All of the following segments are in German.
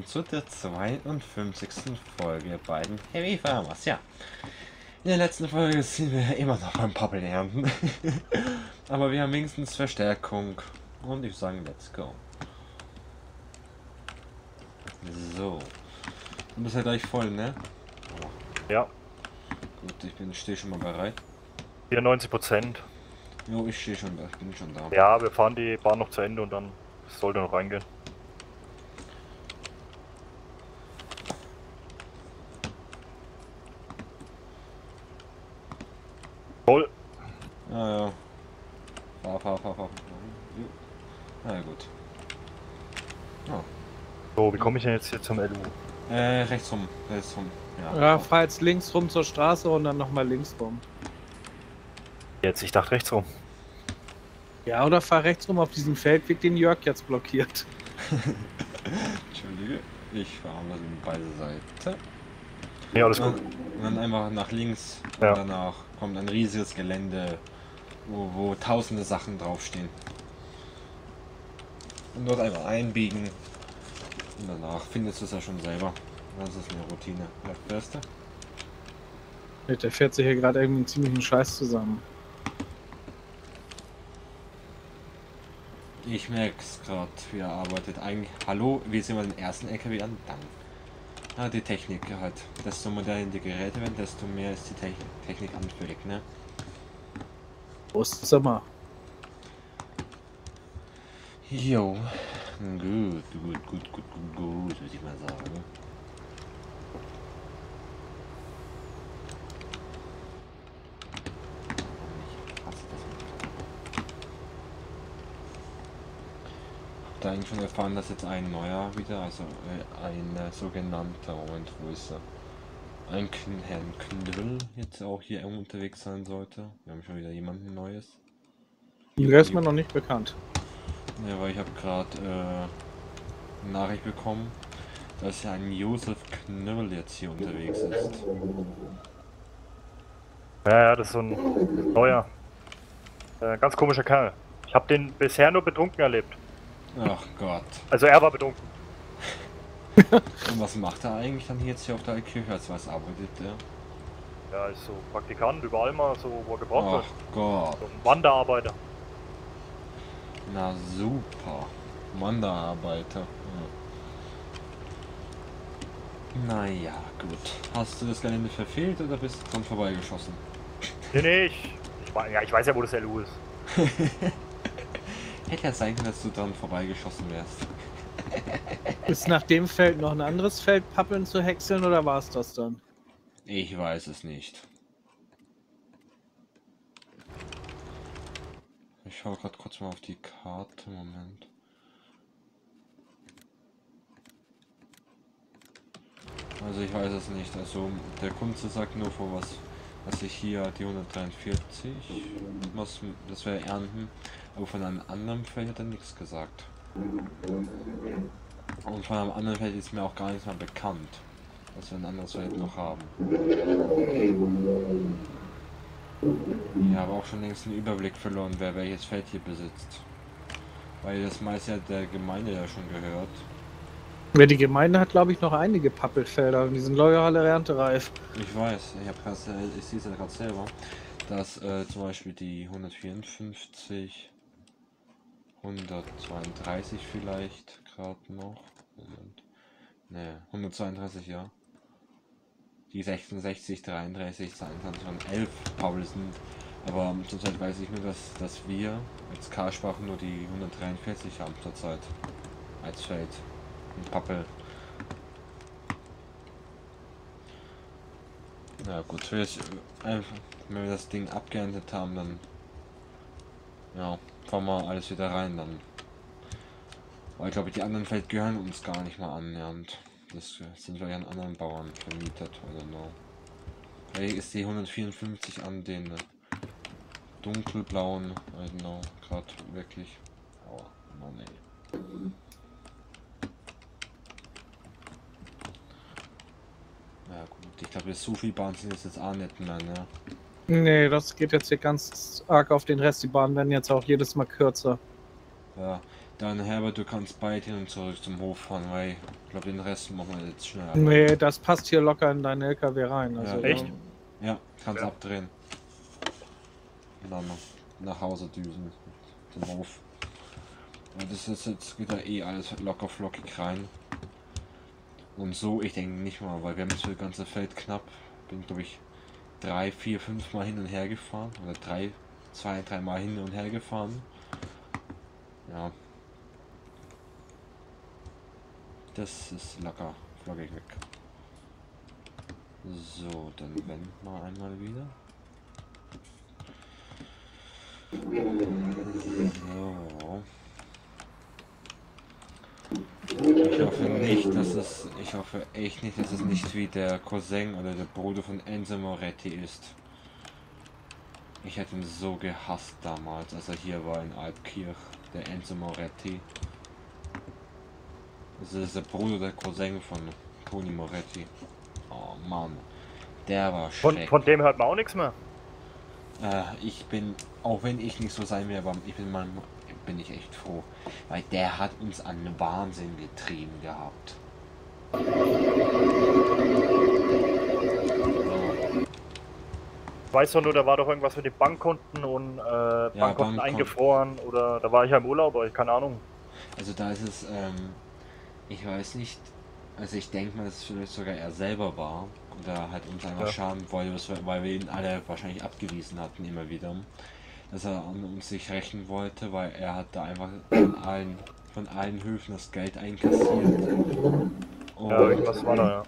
willkommen zu der 52. Folge bei den Heavy Farmers. Ja, in der letzten Folge sind wir immer noch beim Pappeln ernten. Aber wir haben wenigstens Verstärkung. Und ich sage, let's go. So. Du bist ja gleich voll, ne? Ja, Gut, ich bin stehe schon mal bereit. 94 Prozent. Jo, ich stehe schon da, ich bin schon da. Ja, wir fahren die Bahn noch zu Ende und dann sollte noch reingehen. Voll. Ja, ja. Fahr, fahr, fahr, fahr. Na ja, gut. So, wie komme ich denn jetzt hier zum LU? Äh, rechts rum, rechts rum. Ja, Ja, fahr jetzt links rum zur Straße und dann nochmal links rum. Jetzt, ich dachte rechts rum. Ja, oder fahr rechts rum auf diesen Feldweg, den Jörg jetzt blockiert. Entschuldige, ich fahre mal in beide Seiten. Ja, alles Und gut. und dann einfach nach links und Ja. danach kommt ein riesiges Gelände, wo, wo tausende Sachen draufstehen. Und dort einfach einbiegen. Und danach findest du es ja schon selber. Das ist eine Routine. Ja, fährst du? Der fährt sich hier gerade irgendwie einen ziemlichen Scheiß zusammen. Ich merk's gerade, wie er arbeitet. Eigentlich, hallo, wie sehen wir den ersten LKW an? Dann. Ah, die Technik halt. Desto moderner die Geräte werden, desto mehr ist die Technik, Technik anfällig, ne? Prost, Sommer. Jo. Gut, gut, gut, gut, gut, gut, würde ich mal sagen. Ich hasse das. Habt ihr eigentlich schon erfahren, dass jetzt ein neuer wieder, also äh, ein äh, sogenannter, Moment, wo ist er? Ein Kn Herrn Knüll jetzt auch hier unterwegs sein sollte. Wir haben schon wieder jemanden Neues. Der ist mir noch nicht bekannt. Ja, weil ich habe gerade äh, eine Nachricht bekommen, dass ja ein Josef Knöll jetzt hier unterwegs ist. Ja, ja, das ist so ein neuer. Äh, ganz komischer Kerl. Ich habe den bisher nur betrunken erlebt. Ach Gott. Also er war betrunken. Und was macht er eigentlich dann jetzt hier auf der Kirche? Als was arbeitet er? Ja, ist so Praktikant, überall mal so, wo er gebraucht Ach wird. Gott. So ein Wanderarbeiter. Na super. Wanderarbeiter. Ja. Naja, gut. Hast du das Gelände verfehlt oder bist du dran vorbeigeschossen? Nee, nee, ich, ich, ja, ich weiß ja, wo das LU ist. Hätte ja sein können, dass du dran vorbeigeschossen wärst. Ist nach dem Feld noch ein anderes Feld Pappeln zu häckseln oder war es das dann? Ich weiß es nicht. Ich schaue gerade kurz mal auf die Karte. Moment. Also ich weiß es nicht. Also der Kunze sagt nur vor was, dass ich hier die 143 was das wäre ernten, aber von einem anderen Feld hat er nichts gesagt. Und von einem anderen Feld ist mir auch gar nichts mehr bekannt, dass wir ein anderes Feld noch haben. Ich habe auch schon längst den Überblick verloren, wer welches Feld hier besitzt. Weil das meist ja der Gemeinde ja schon gehört. Ja, die Gemeinde hat, glaube ich, noch einige Pappelfelder und die sind loyal erntereif. Ich weiß, ich habe gerade, ich sehe es ja gerade selber, dass äh, zum Beispiel die 154, 132 vielleicht gerade noch, Moment, ne, 132 ja, die 66, 33, 22 und 11 Paul sind, aber zurzeit weiß ich nur, dass, dass wir als K-Sprach nur die 143 haben zurzeit. Als Feld und Pappel. Ja gut, wenn wir das Ding abgeerntet haben, dann ja, fahren wir alles wieder rein dann. Weil ich glaube, die anderen Feld gehören uns gar nicht mal annähernd. Das sind wir ja an anderen Bauern vermietet, oder no. Vielleicht ist die 154 an den dunkelblauen, I don't know, gerade wirklich. Aua, Mann ey. Ja gut, ich glaube, so viel Bahn sind es jetzt auch nicht mehr, ne? Nee, das geht jetzt hier ganz arg auf den Rest. Die Bahnen werden jetzt auch jedes Mal kürzer. Ja, Dann Herbert, du kannst bald hin und zurück zum Hof fahren, weil ich glaube, den Rest machen wir jetzt schnell. Nee, das passt hier locker in deinen LKW rein. Also, Ja, echt? Ja, kannst Ja. abdrehen. Und dann nach Hause düsen. Zum Hof. Ja, das ist jetzt geht da eh alles locker flockig rein. Und so, ich denke nicht mal, weil wir haben das ganze Feld knapp. Bin glaube ich drei, vier, fünf Mal hin und her gefahren. Oder drei, zwei, drei Mal hin und her gefahren. Ja. Das ist locker flockig weg. So, dann wenden wir einmal wieder. So. Ich hoffe nicht, dass es. Ich hoffe echt nicht, dass es nicht wie der Cousin oder der Bruder von Enzo Moretti ist. Ich hätte ihn so gehasst damals, als er hier war in Alpkirch, der Enzo Moretti. Das ist der Bruder der Cousin von Toni Moretti. Oh Mann, der war Von, schrecklich. von dem hört man auch nichts mehr. Äh, ich bin, auch wenn ich nicht so sein will, aber ich bin mal, bin ich echt froh, weil der hat uns an den Wahnsinn getrieben gehabt. Weiß doch nur, da war doch irgendwas mit den Bankkonten und äh, Bankkonten Bankkonten. eingefroren oder da war ich ja im Urlaub, aber ich keine Ahnung. also da ist es, ähm, ich weiß nicht, also ich denke mal, dass es vielleicht sogar er selber war er halt uns einfach Ja. schaden wollte, weil wir ihn alle wahrscheinlich abgewiesen hatten immer wieder, dass er an uns sich rächen wollte, weil er hat da einfach von allen, von allen Höfen das Geld einkassiert. Und, Ja, irgendwas war da, ja.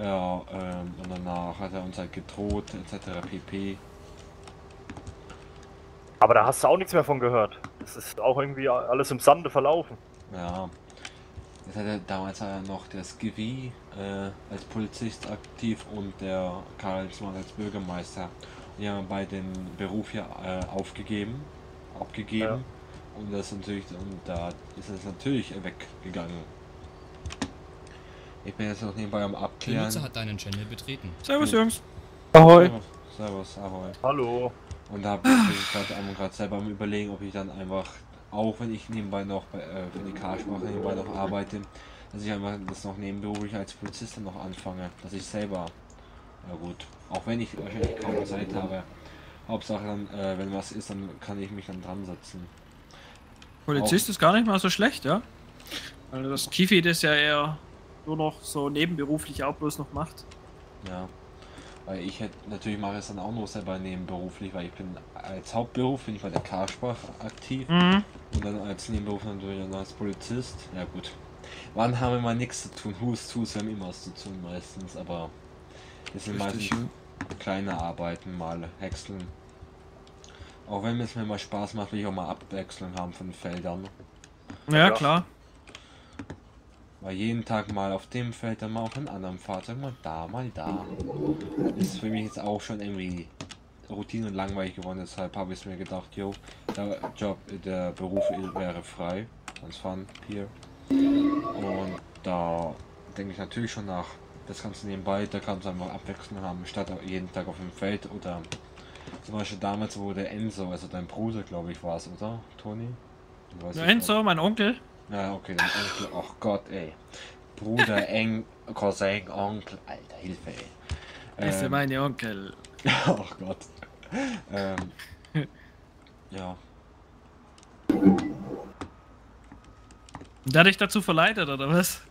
Ja, ähm, und danach hat er uns halt gedroht, etc. pp. Aber da hast du auch nichts mehr von gehört. Das ist auch irgendwie alles im Sande verlaufen. Ja. Jetzt hat er damals war ja noch der Skivi äh, als Polizist aktiv und der Karlsmann als Bürgermeister. Haben beide den Beruf hier äh, aufgegeben, abgegeben. Und das natürlich, und da ist es natürlich weggegangen. Ich bin jetzt noch nebenbei am Der Abklären. Nutzer hat deinen Channel betreten. Servus, Ja. Jungs. Ahoi. Servus, ahoi. Hallo. Und da bin ich gerade selber am überlegen, ob ich dann einfach, auch wenn ich nebenbei noch bei, äh, für die K-Sprache nebenbei noch arbeite, dass ich einfach das noch nebenberuflich als Polizist noch anfange, dass ich selber, ja gut, auch wenn ich wahrscheinlich kaum Zeit habe, Hauptsache dann, äh, wenn was ist, dann kann ich mich dann dran setzen. Polizist ist gar nicht mal so schlecht, ja? Also das Kifi das ja eher nur noch so nebenberuflich auch bloß noch macht. Ja. Weil ich hätte, natürlich mache ich es dann auch noch selber nebenberuflich, weil ich bin als Hauptberuf bin ich bei der K-Sprache aktiv. Mhm. Und dann als Nebenberuf natürlich dann als Polizist. Ja gut. Wann haben wir mal nichts zu tun? Hus, wir haben immer was zu tun meistens, aber es sind Richtig, meistens kleine Arbeiten, mal häckseln. Auch wenn es mir mal Spaß macht, will ich auch mal Abwechslung haben von den Feldern. Ja, Ja. klar. Weil jeden Tag mal auf dem Feld, dann mal auf einem anderen Fahrzeug, mal da, mal da. Ist für mich jetzt auch schon irgendwie Routine und langweilig geworden, deshalb habe ich mir gedacht, jo, der Job, der Beruf wäre frei, ganz fun, hier. Und da denke ich natürlich schon nach, das kannst du nebenbei, da kannst du einfach Abwechslung haben, statt jeden Tag auf dem Feld oder zum Beispiel damals, wo der Enzo, also dein Bruder, glaube ich, war es, oder, Toni? Enzo, mein Onkel. ja, okay, dann Onkel. Ach Gott, ey. Bruder, Eng, Cousin, Onkel. Alter, Hilfe, ey. Das ist ja Ähm, mein Onkel. Ach Gott. Ähm, ja. Und der hat dich dazu verleitet, oder was?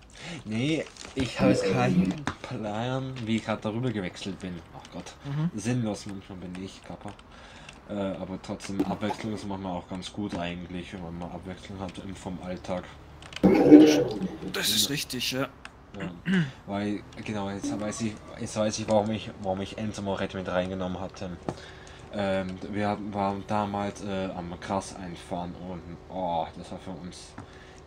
Nee, ich habe jetzt keinen Plan, wie ich gerade darüber gewechselt bin. Ach Gott. Mhm. Sinnlos manchmal bin ich, Kappa. Äh, aber trotzdem, Abwechslung ist manchmal auch ganz gut eigentlich, wenn man mal Abwechslung hat vom Alltag. Das ist richtig, ja. Ja, weil, genau, jetzt weiß ich, jetzt weiß ich, warum ich, warum ich Enzo Moretti mit reingenommen hatte. Ähm, wir hatten- waren damals äh, am Gras einfahren und oh, das war für uns.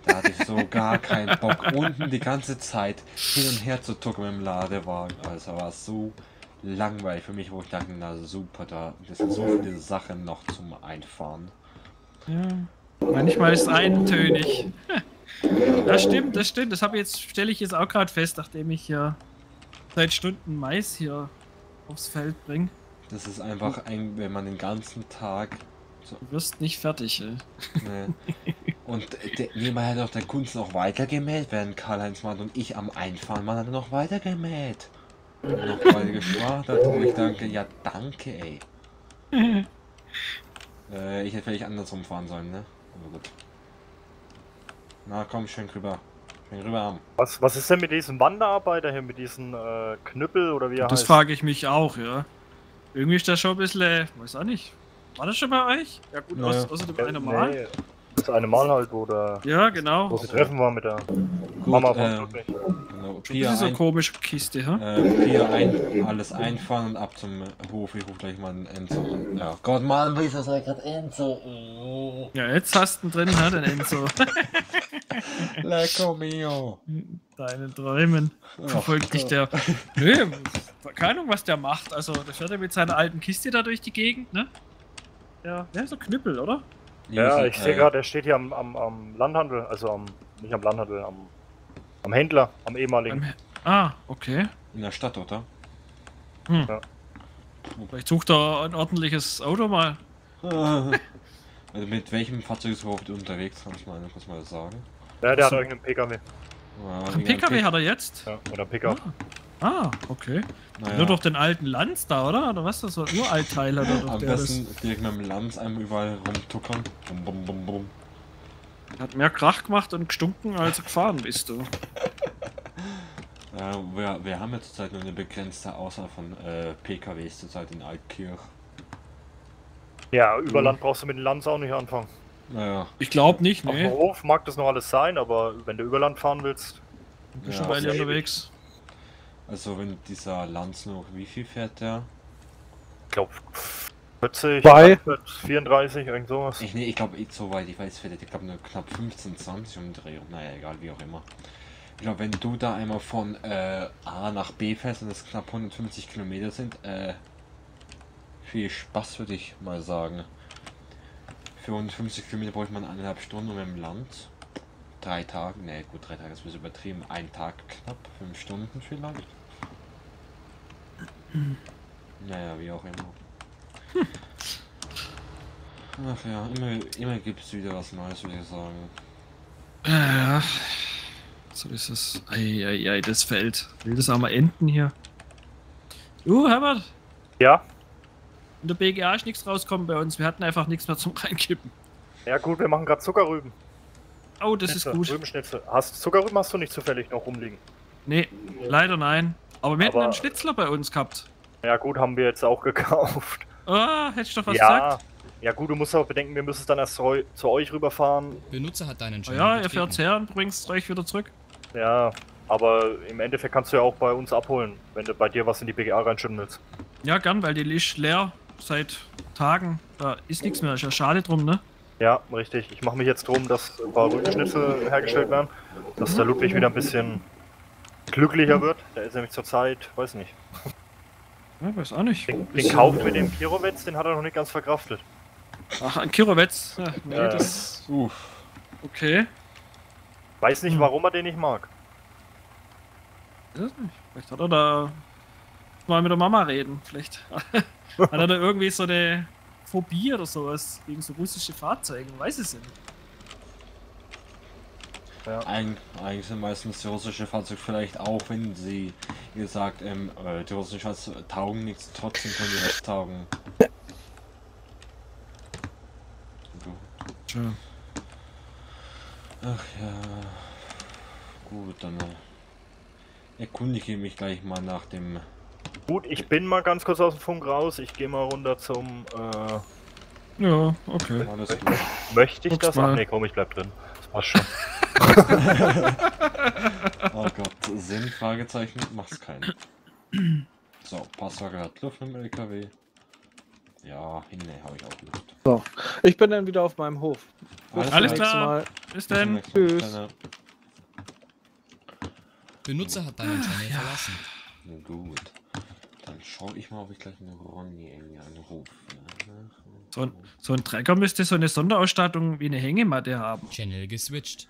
Da hatte ich so gar keinen Bock, unten die ganze Zeit hin und her zu tucken mit dem Ladewagen. Also war es so langweilig für mich, wo ich dachte, na super, da das sind so viele Sachen noch zum Einfahren. ja. Manchmal ist es eintönig. Das stimmt, das stimmt. Das habe ich jetzt, stelle ich jetzt auch gerade fest, nachdem ich ja seit Stunden Mais hier aufs Feld bringe. Das ist einfach ein, wenn man den ganzen Tag so Du wirst nicht fertig, ey. Nee. Und nebenbei hat auch der Kunst noch weiter gemäht, während Karl-Heinz Mann und ich am Einfahren waren, hat er noch weiter gemäht. Und noch weiter gespart hat, wo ich danke, ja danke, ey. äh, ich hätte vielleicht andersrum fahren sollen, ne? Aber gut. Na komm, schön rüber. Schön rüber haben. Was, was ist denn mit diesem Wanderarbeiter hier, mit diesem äh, Knüppel oder wie er Das heißt? frage ich mich auch, ja. Irgendwie ist das schon ein bisschen, äh, weiß auch nicht. War das schon bei euch? Ja gut, Naja. außer, außer dem einen Mal. Nee, das eine Mal halt, wo, der, Ja, genau. wo sie treffen war mit der Gut, Mama von äh, Ludwig. genau, ist so eine ein, komische Kiste, hä? äh, Pia ein, alles einfahren und ab zum Hof. Ich rufe gleich mal einen Enzo an. Ja, Gott, Mann, wie ist das gerade Enzo? Oh, Ja, jetzt hast du ihn drin, hä, den Enzo. Lecco mio. Deinen Träumen. Verfolgt dich der. Nö, keine Ahnung, was der macht. Also, der fährt ja mit seiner alten Kiste da durch die Gegend, ne? Ja, der ist so Knüppel, oder? Ja, ich sehe gerade, er steht hier am, am, am Landhandel, also am, nicht am Landhandel, am, am Händler, am ehemaligen. Ah, okay. In der Stadt, oder? Hm. Ja. Vielleicht sucht er ein ordentliches Auto mal. Also mit welchem Fahrzeug ist er überhaupt unterwegs? Kannst du mal, du mal das sagen? Ja, der hat so. irgendeinen PKW. Ja, Ach, ein wegen einem PKW hat er jetzt? Ja, oder Pickup. Ah, okay. Naja, Nur doch den alten Lanz da, oder? Oder was? Das so ein Uraltteil hat er doch. am Der das, besten direkt mit dem Lanz einmal überall rumtuckern. Bum, bum, bum, bum. hat mehr Krach gemacht und gestunken, als er gefahren bist du. Ja, wir, wir haben ja zurzeit nur eine begrenzte Auswahl von äh, PKWs zurzeit in Altkirch. Ja, über Land brauchst du mit dem Lanz auch nicht anfangen. Naja, Ich glaube nicht, Auf dem ne? Hof mag das noch alles sein, aber wenn du über Land fahren willst, Bin Ja, schon Weile sehr unterwegs. Also wenn dieser Lanz noch, wie viel fährt der? ich glaube 40, Zwei. 34, irgend sowas. Ich, nee, ich glaube, soweit ich weiß, fährt der, ich glaube nur knapp 15, 20 Umdrehungen. Naja, egal, wie auch immer. Ich glaube, wenn du da einmal von äh, A nach B fährst und es knapp 150 Kilometer sind, äh, viel Spaß würde ich mal sagen. Für 150 Kilometer braucht man eineinhalb Stunden um im Land. Drei Tage, ne gut, drei Tage ist ein bisschen übertrieben. Ein Tag knapp, fünf Stunden vielleicht. Naja, wie auch immer. Ach ja, immer, immer gibt es wieder was Neues, würde ich sagen. Ja. So ist es. Eieiei, das Feld. Will das auch mal enden hier? Du, Herbert, Ja, in der BGA ist nichts rauskommen bei uns. Wir hatten einfach nichts mehr zum Reinkippen. ja gut, wir machen gerade Zuckerrüben. Oh, das ist Schnitzel, gut. Rübenschnitzel. Hast Zuckerrüben hast du nicht zufällig noch rumliegen? Nee, leider nein. Aber wir hätten Aber- einen Schnitzler bei uns gehabt. Ja gut, haben wir jetzt auch gekauft. Ah, hätte ich doch was ja, gesagt. ja gut, du musst aber bedenken, wir müssen es dann erst zu, eu- zu euch rüberfahren. Benutzer hat deinen Oh Channel ja, ihr betreten. fährt's her und bringt's euch wieder zurück. Ja, aber im Endeffekt kannst du ja auch bei uns abholen, wenn du bei dir was in die BGA reinschieben willst. Ja, gern, weil die ist leer seit Tagen. Da ist nichts mehr. Ist ja schade drum, ne? Ja, richtig. Ich mache mich jetzt drum, dass ein paar Rübenschnitzel hergestellt werden, dass der Ludwig wieder ein bisschen glücklicher wird. Der ist nämlich zurzeit, weiß nicht. Ja, weiß auch nicht. Den, den Kauf mit dem Kirowetz, den hat er noch nicht ganz verkraftet. Ach, ein Kirowetz. Ja, nee, Ja. das. Uff. Okay. Weiß nicht, Hm. warum er den nicht mag. Weiß nicht. Vielleicht hat er da mal mit der Mama reden. Vielleicht hat er da irgendwie so eine Phobie oder sowas gegen so russische Fahrzeuge. Weiß es nicht. Eig eigentlich sind meistens die russische Fahrzeuge vielleicht auch, wenn sie, wie gesagt, ähm, äh, die russischen Fahrzeuge taugen nichts, trotzdem können die was taugen. Tja. Ach ja. Gut, dann äh, erkundige mich gleich mal nach dem. Gut, ich bin mal ganz kurz aus dem Funk raus. Ich gehe mal runter zum. Äh, Ja, okay. Alles gut. möchte ich Guck's das? mal. Ach nee, komm, ich bleib drin. Das passt schon. Oh Gott, Sinn? Fragezeichen? Mach's keinen. So, Passwagen hat Luft im LKW. Ja, hinne habe ich auch Luft. Ich bin dann wieder auf meinem Hof. Alles zum klar. Mal. Bis dann. Tschüss. Benutzer hat deinen Channel verlassen. Gut. Dann schaue ich mal, ob ich gleich einen Ronny irgendwie anrufe. So ein, so ein Trecker müsste so eine Sonderausstattung wie eine Hängematte haben. Channel geswitcht.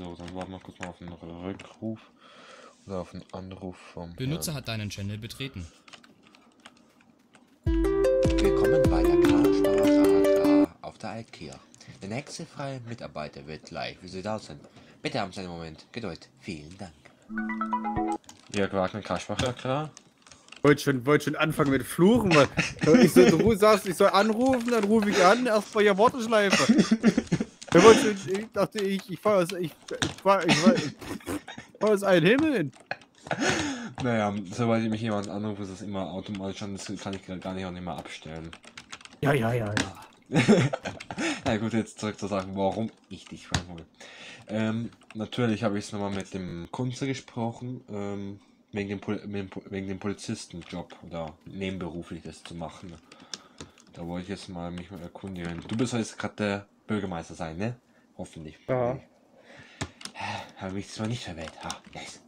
So, dann warten wir kurz mal auf einen Rückruf oder auf einen Anruf vom. Benutzer Herrn. hat deinen Channel betreten. Willkommen bei der Karlsbacher auf der Altkirche. Der nächste freie Mitarbeiter wird gleich für Sie da sein. Bitte haben Sie einen Moment Geduld. Vielen Dank. Jörg Wagner, Kaschbacher, klar. Wollte schon, wollte schon anfangen mit Fluchen, weil ich so, du sagst, ich soll anrufen, dann rufe ich an, erst bei ihr Warteschleife. Ich, wollte schon, ich dachte, ich, ich fahre aus, ich, ich fahr, ich fahr, ich fahr aus allen Himmeln. Naja, sobald mich jemand anruft, ist das immer automatisch das kann ich gar nicht auch nicht mehr abstellen. Ja, ja, ja, ja. Na gut, jetzt zurück zur Sache, warum ich dich reinhole. Ähm, natürlich habe ich es nochmal mit dem Kunze gesprochen, ähm, wegen dem, Pol wegen dem Polizistenjob oder nebenberuflich das zu machen. Da wollte ich jetzt mal mich mal erkundigen. Du bist jetzt gerade der Bürgermeister sein, ne? Hoffentlich. Ja. Habe ich zwar nicht verwählt. Ha, yes.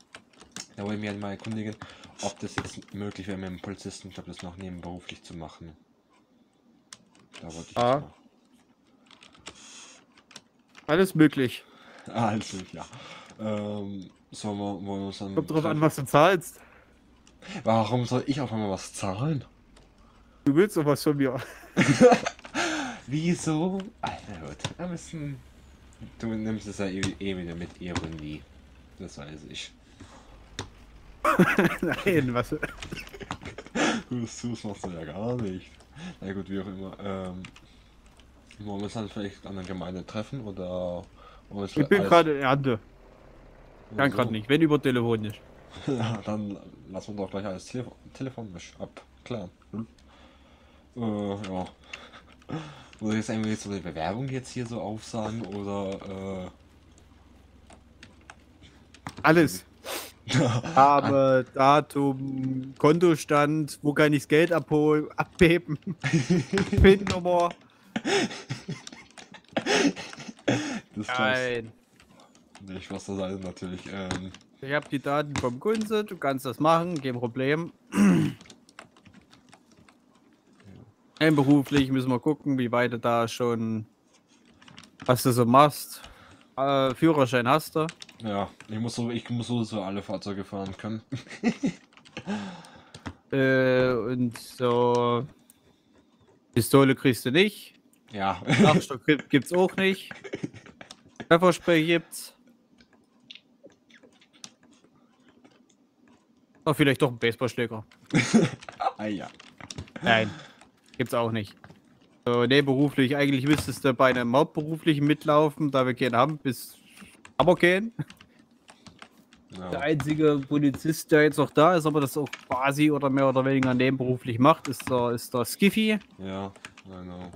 Da wollte ich mich mal erkundigen, ob das jetzt möglich wäre, mit dem Polizistenjob das noch nebenberuflich zu machen. Wollte ich Ah. jetzt mal. Alles möglich. Ja. Ähm, sollen wir, wollen wir uns dann. Kommt drauf an, was du zahlst. Warum soll ich auf einmal was zahlen? Du willst doch was von mir. Wieso? Alter, gut. Wir müssen. Du nimmst es ja eh, eh wieder mit Ironie. Das weiß ich. Nein, was. Das tust machst du ja gar nicht. Na gut, wie auch immer. Ähm, wollen wir uns dann vielleicht an der Gemeinde treffen oder. Ich bin gerade in Ernte. Kann so? gerade nicht, wenn über Telefon nicht. Ja, dann lassen wir doch gleich alles Telefon telefonisch abklären. Hm? Äh, ja. Muss ich jetzt irgendwie so eine Bewerbung jetzt hier so aufsagen oder Alles. Name, Datum, Kontostand, wo kann ich das Geld abholen, abheben, PIN-Nummer. Nein. nicht, was das alles natürlich. Ähm, Ich habe die Daten vom Kunze, du kannst das machen, kein Problem. Ein beruflich müssen wir gucken, wie weit du da schon, was du so machst. Äh, Führerschein hast du. Ja, ich muss so, ich muss so, so alle Fahrzeuge fahren können. Äh, und so Pistole kriegst du nicht. ja. Nachstock gibt- gibt's auch nicht. Pfefferspray gibt's. Oh, vielleicht doch ein Baseballschläger. ah ja. Nein, gibt's auch nicht. So, nee, beruflich. Eigentlich müsstest du bei einem Hauptberuflichen mitlaufen, da wir keinen haben, bis aber. Der ja. einzige Polizist, der jetzt noch da ist, aber das auch quasi oder mehr oder weniger nebenberuflich macht, ist der, ist der Skiffy. Ja, genau.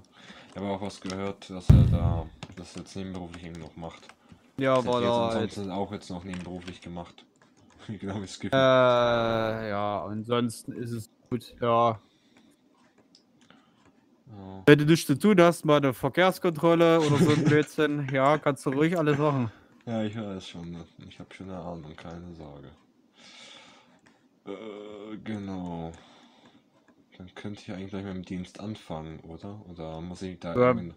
Ich habe auch was gehört, dass er da das jetzt nebenberuflich irgendwie noch macht. Ja, Das war da jetzt halt, ansonsten auch jetzt noch nebenberuflich gemacht. genau wie gibt. äh, ja, ansonsten ist es gut, ja. Ja. Wenn du nichts zu tun hast, mal eine Verkehrskontrolle oder so ein Blödsinn, ja, kannst du ruhig alles machen. Ja, ich weiß schon. Ich habe schon eine Ahnung, keine Sorge. Äh, genau. Dann könnte ich eigentlich gleich mit dem Dienst anfangen, oder? Oder muss ich da Ja. irgendwie...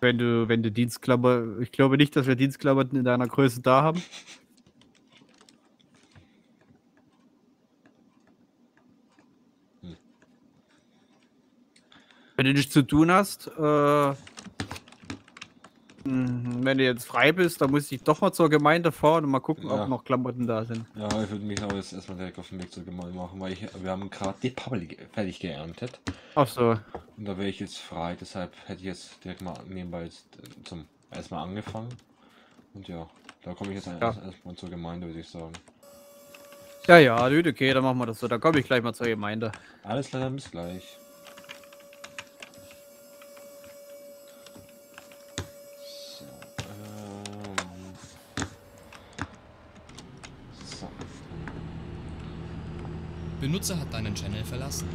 Wenn du, wenn du Dienstklammer, ich glaube nicht, dass wir Dienstklamotten in deiner Größe da haben. Hm. Wenn du nichts zu tun hast, äh, wenn du jetzt frei bist, dann muss ich doch mal zur Gemeinde fahren und mal gucken, Ja. ob noch Klamotten da sind. Ja, ich würde mich aber jetzt erstmal direkt auf den Weg zur Gemeinde machen, weil ich, wir haben gerade die Pappel fertig geerntet. Ach so. Und da wäre ich jetzt frei, deshalb hätte ich jetzt direkt mal nebenbei jetzt äh, zum erstmal angefangen. Und ja, da komme ich jetzt Ja. erst erstmal zur Gemeinde, würde ich sagen. Ja, ja, okay, dann machen wir das so. Dann komme ich gleich mal zur Gemeinde. Alles klar, dann bis gleich. Benutzer hat deinen Channel verlassen.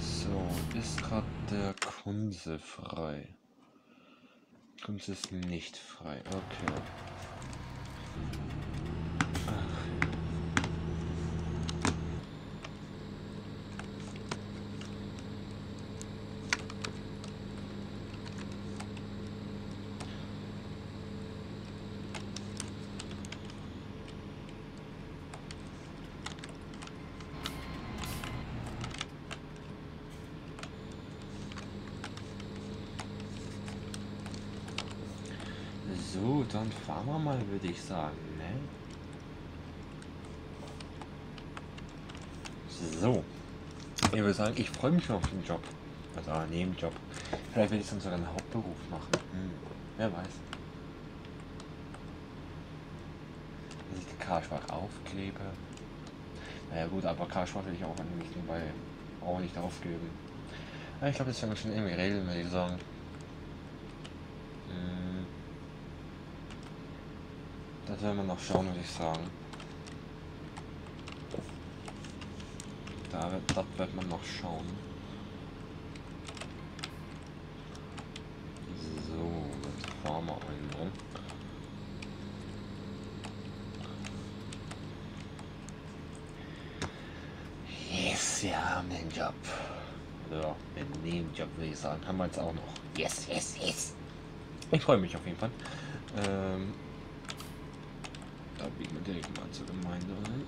so, ist gerade der Kunze frei? Kunze ist nicht frei, okay. dann fahren wir mal, würde ich sagen, ne? So. Ich würde sagen, ich freue mich schon auf den Job. Also einen Nebenjob. Vielleicht werde ich dann sogar einen Hauptberuf machen. Hm, wer weiß. Wenn ich die Karschwach aufklebe. Naja gut, aber Karschwach will ich auch nicht nebenbei auch nicht aufgeben. Ich glaube, das werden wir schon irgendwie regeln, würde ich sagen. Hm. Das werden wir noch schauen, würde ich sagen. Da wird, das wird man noch schauen. So, jetzt fahren wir einmal. Yes, wir haben den Job. Ja, den Nebenjob würde ich sagen. Haben wir jetzt auch noch. Yes, yes, yes. Ich freue mich auf jeden Fall. Ähm, da biegen wir direkt mal zur Gemeinde rein.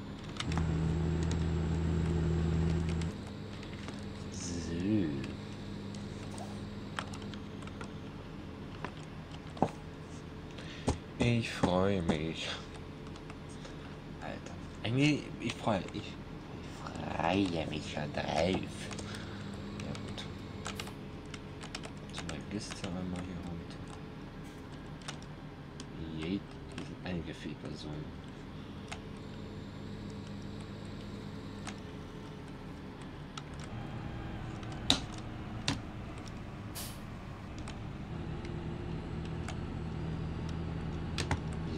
So. Ich freue mich. Alter. Eigentlich, ich freue ich, ich freue mich schon drauf. Ja gut. Zum Register einmal hier runter. Jed, einige Fehlpersonen.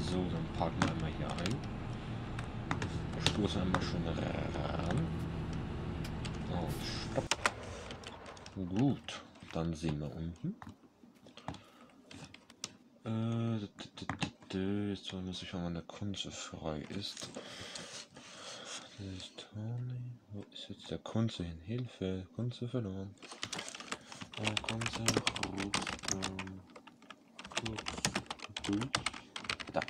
So, dann parken wir einmal hier ein. Stoßen einmal schon ran. Und stopp. Gut, dann sehen wir unten. D- Jetzt muss ich wann der Kunze frei ist. Das ist Tony. Wo ist jetzt der Kunze hin? Hilfe, Kunze verloren. Äh, Kunze, Ruf, ähm, durch. Da.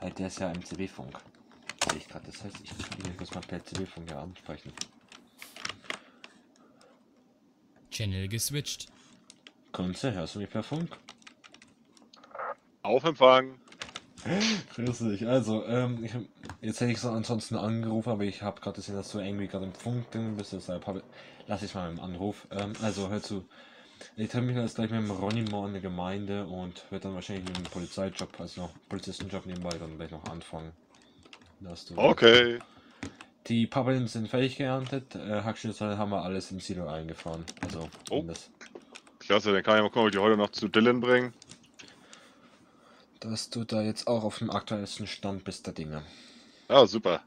Halt, der ist ja im CB-Funk. Sehe ich gerade. Das heißt, ich kurz mal per CB-Funk ja ansprechen. Channel geswitcht. Kunze, hörst du mich per Funk? Auf Empfang. Grüß dich. Also, ähm, ich, hab- jetzt hätte ich so ansonsten angerufen, aber ich habe gerade gesehen, dass du irgendwie gerade im Funk drin bist, deshalb habe, lass ich mal dem Anruf. Ähm, also, hör zu. Ich treffe mich jetzt gleich mit dem Ronny mal in der Gemeinde und werde dann wahrscheinlich mit dem Polizeijob, also noch Polizistenjob nebenbei dann gleich noch anfangen. Okay. Die Pappeln sind fertig geerntet, äh, Hackschnitzel haben wir alles im Silo eingefahren. Also, Oh. das, Klasse, dann kann ich mal gucken, ob ich die heute noch zu Dylan bringen. Dass du da jetzt auch auf dem aktuellsten Stand bist der Dinge. Ja, super.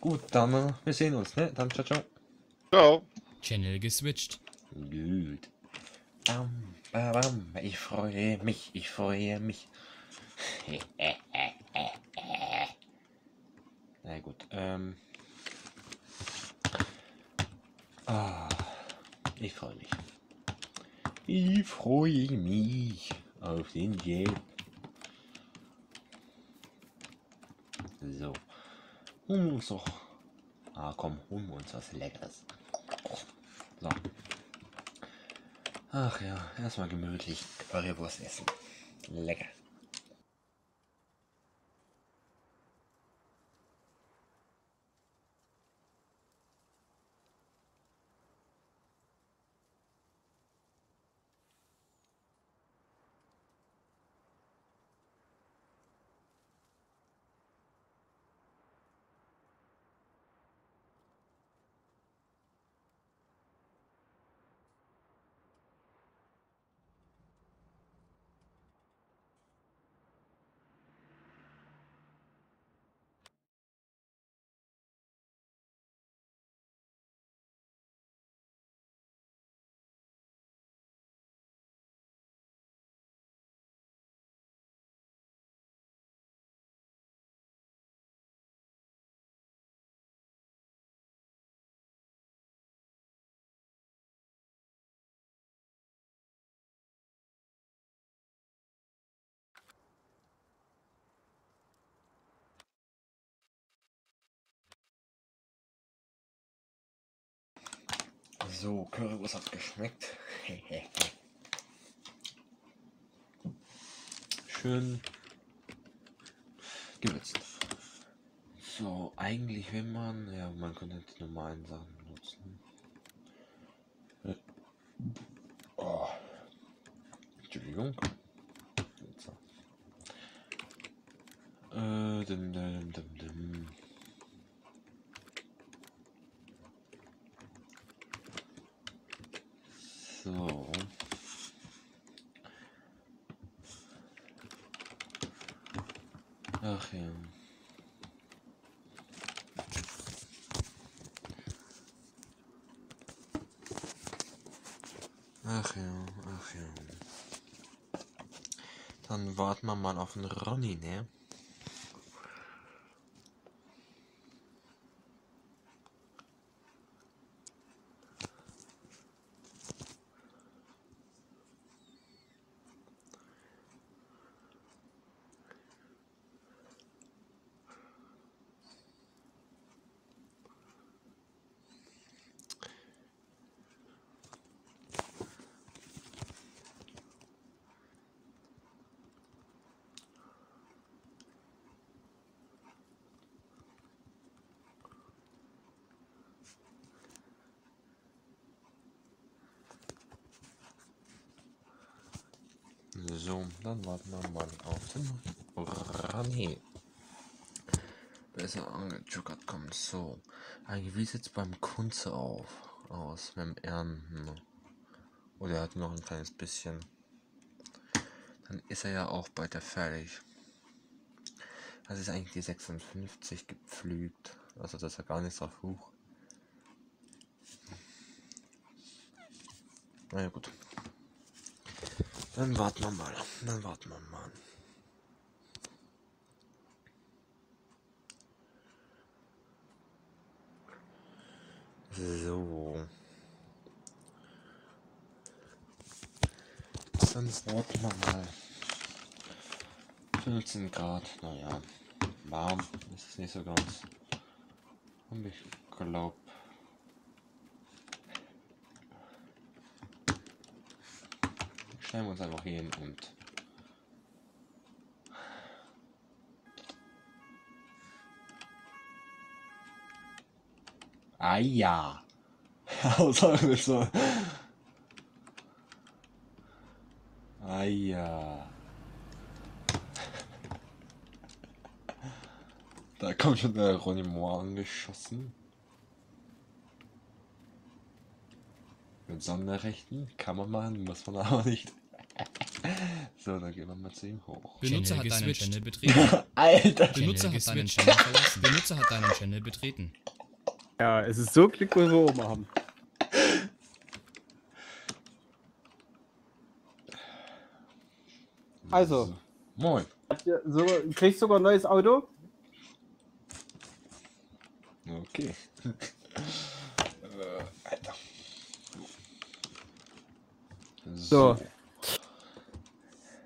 Gut, dann, äh, wir sehen uns, ne? Dann, ciao, ciao. Ciao. Channel geswitcht. Gut. Bam, ba, bam. Ich freue mich, ich freue mich. Na gut, ähm. Ah, ich freue mich. Ich freue mich auf den Jet. So. Holen wir uns doch. Ah, komm, holen wir uns was Leckeres. So. Ach ja, erstmal gemütlich Currywurst essen. Lecker. So, Currywurst hat geschmeckt. schön gewürzt. So, eigentlich will man, ja, man könnte die normalen Sachen nutzen. Oh. Entschuldigung. Äh, dim, dim, dim, dim. So. Ach ja. Ach ja, ach ja. Dann warten wir mal auf den Ronny, ne? So, dann warten wir mal auf den Rani. Besser angejuckert kommt. So, eigentlich wie sieht's beim Kunze auf aus dem Ernten? Oder er hat noch ein kleines bisschen. Dann ist er ja auch bald fertig. Das ist eigentlich die 56 gepflügt. Also das ist ja gar nicht so hoch. Na ja, gut. Dann warten wir mal. Dann warten wir mal. So. Dann warten wir mal. 15 Grad, naja. Warm ist es nicht so ganz. Und ich glaube. Stellen wir uns einfach hin und. Ah ja. So. Ah ja. Da kommt schon der Ronny Moore angeschossen. Mit Sonderrechten kann man machen, muss man aber nicht. So, dann gehen wir mal zu ihm hoch. Benutzer Channel hat deinen. Channel betreten. Alter! Benutzer hat deinen. Channel verlassen. Benutzer hat deinen Channel betreten. Ja, es ist so Glück, was wir oben haben. Also. So. Moin. So, kriegst sogar ein neues Auto? Okay. äh, Alter. So.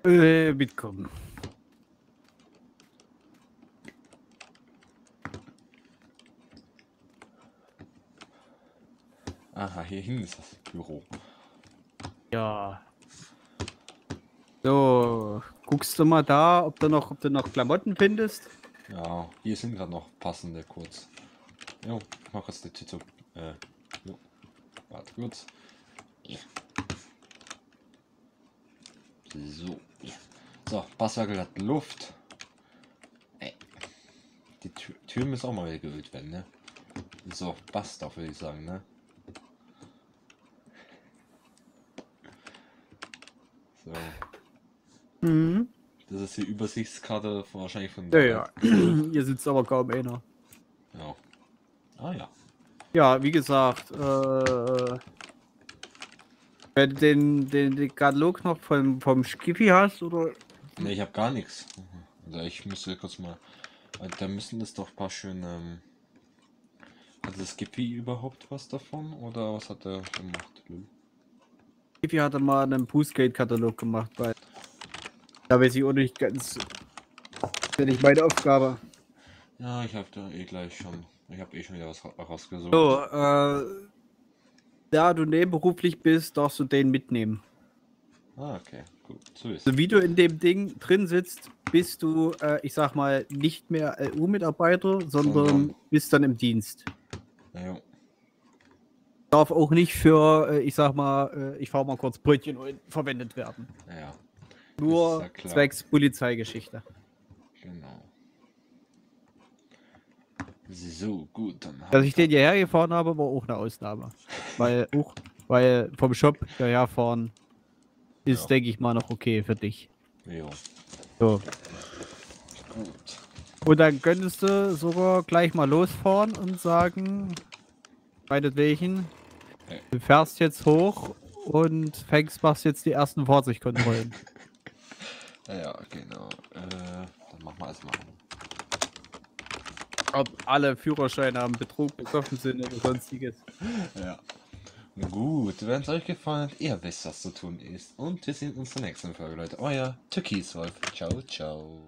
Äh, mitkommen. Aha, hier hinten ist das Büro. Ja. So, guckst du mal da, ob du noch, ob du noch Klamotten findest? Ja, hier sind gerade noch passende kurz. Jo, mach jetzt die Tür zu. Äh, jo. Warte kurz. Ja. So. So, Passwerkel hat Luft. Ey. Die Tür, Tür muss auch mal wieder geölt werden, ne? So, passt doch, würde ich sagen, ne? So. Mhm. Das ist die Übersichtskarte von- wahrscheinlich von. Ja, ja. Hier sitzt aber kaum einer. Ja. Ah ja. Ja, wie gesagt, äh, wenn du den, den, den Katalog noch vom, vom Skiffi hast, oder? Ne, ich habe gar nichts. Also ich müsste kurz mal. weil Da müssen das doch ein paar schöne. Ähm, hat das Skippy überhaupt was davon? Oder was hat er gemacht? Lul? Skiffi hatte mal einen Boostgate-Katalog gemacht, weil da weiß ich auch nicht ganz. Das ist nicht meine Aufgabe. Ja, ich habe da eh gleich schon. Ich habe eh schon wieder was ra- rausgesucht. So, äh, da du nebenberuflich bist, darfst du den mitnehmen. Ah, okay, gut. So ist So wie du in dem Ding drin sitzt, bist du, äh, ich sag mal, nicht mehr LU-Mitarbeiter, sondern Sondern- bist dann im Dienst. Ja, Darf auch nicht für, äh, ich sag mal, äh, ich fahr mal kurz Brötchen holen, verwendet werden. ja, Nur ja zwecks Polizeigeschichte. genau. So, gut, dann Dass ich den hierher gefahren habe, war auch eine Ausnahme. Weil, auch, weil vom Shop hierher fahren ist, Ja. denke ich mal, noch okay für dich. Jo, So. gut. Und dann könntest du sogar gleich mal losfahren und sagen, meinetwegen, Ja. du fährst jetzt hoch und fängst, machst jetzt die ersten Fahrzeugkontrollen. Ja, genau. Äh, dann machen wir erstmal. Ob alle Führerscheine am Betrug betroffen sind oder sonstiges. Ja. Gut, wenn es euch gefallen hat, ihr wisst, was zu tun ist. Und wir sehen uns der nächsten Folge, Leute. Euer Türkiswolf. Ciao, ciao.